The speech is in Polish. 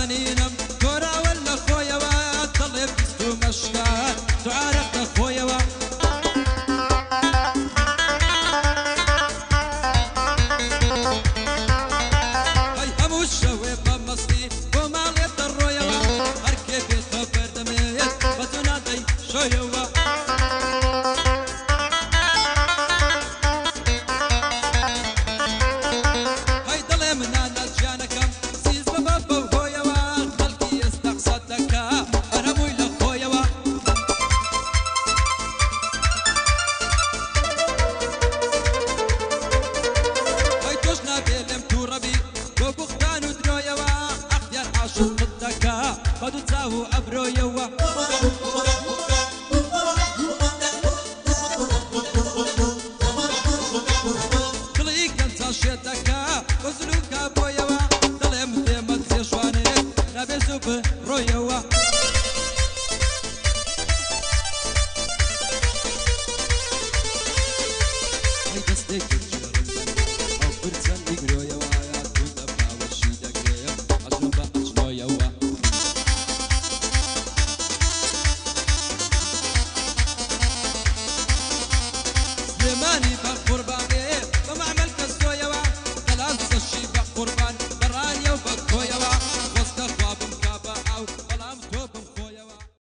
I'm sanina عشر الدكا بدو تساو عبرو يوا كلي كنت عشر الدكا وزلوكا بويوا دلم تيمت سيشواني نبي سوب رو يوا Thank you.